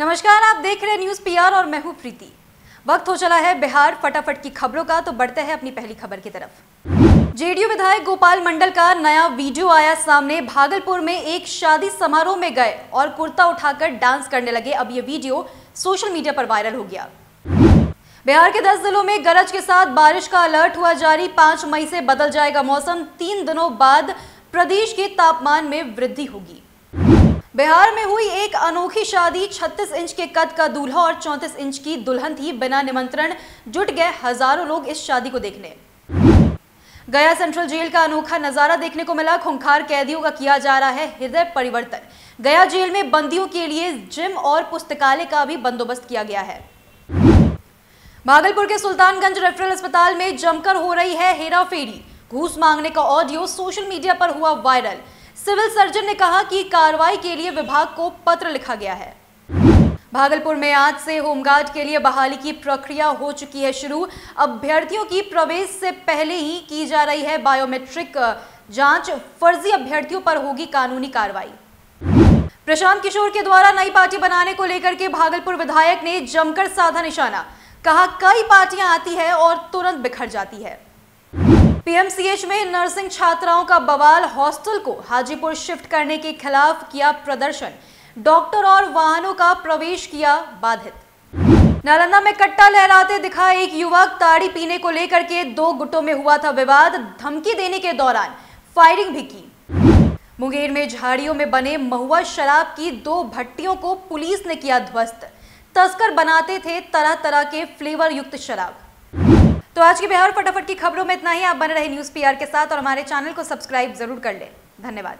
नमस्कार, आप देख रहे न्यूज़ पीआर और मैं हूँ प्रीति। वक्त हो चला है बिहार फटाफट की खबरों का तो बढ़ते हैं अपनी पहली खबर की तरफ़। जेडीयू विधायक गोपाल मंडल का नया वीडियो आया सामने। भागलपुर में एक शादी समारोह में गए और कुर्ता उठाकर डांस करने लगे। अब ये वीडियो सोशल मीडिया पर वायरल हो गया। बिहार के 10 जिलों में गरज के साथ बारिश का अलर्ट हुआ। जारी 5 मई से बदल जाएगा मौसम। तीन दिनों बाद प्रदेश के तापमान में वृद्धि होगी। बिहार में हुई एक अनोखी शादी। 36 इंच के कद का दूल्हा और 34 इंच की दुल्हन थी। बिना निमंत्रण जुट गए हज़ारों लोग इस शादी को देखने। गया सेंट्रल जेल का अनोखा नज़ारा देखने को मिला। खुंखार कैदियों का किया जा रहा है हृदय परिवर्तन। गया जेल में बंदियों के लिए जिम और पुस्तकालय का भी बंदोबस्त किया गया है। भागलपुर के सुल्तानगंज रेफरल अस्पताल में जमकर हो रही है हेरा फेरी घूस मांगने का ऑडियो सोशल मीडिया पर हुआ वायरल। सिविल सर्जन ने कहा कि कार्रवाई के लिए विभाग को पत्र लिखा गया है। भागलपुर में आज से होमगार्ड के लिए बहाली की प्रक्रिया हो चुकी है शुरू। अभ्यर्थियों की प्रवेश से पहले ही की जा रही है बायोमेट्रिक जाँच। फर्जी अभ्यर्थियों पर होगी कानूनी कार्रवाई। प्रशांत किशोर के द्वारा नई पार्टी बनाने को लेकर के भागलपुर विधायक ने जमकर साधा निशाना। कहा, कई पार्टियाँ आती है और तुरंत बिखर जाती है। पीएमसीएच में नर्सिंग छात्राओं का बवाल, हॉस्टल को हाजीपुर शिफ्ट करने के खिलाफ किया प्रदर्शन। डॉक्टर और वाहनों का प्रवेश किया बाधित। नालंदा में कट्टा लहराते दिखा एक युवक, ताड़ी पीने को लेकर के दो गुटों में हुआ था विवाद, धमकी देने के दौरान फायरिंग भी की। मुंगेर में झाड़ियों में बने महुआ शराब की दो भट्टियों को पुलिस ने किया ध्वस्त। तस्कर बनाते थे तरह तरह के फ्लेवर युक्त शराब। तो आज के बिहार फटाफट की खबरों में इतना ही। आप बने रहे न्यूज़ पीआर के साथ और हमारे चैनल को सब्सक्राइब ज़रूर कर लें। धन्यवाद।